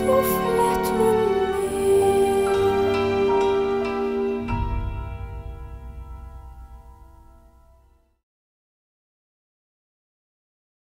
so far.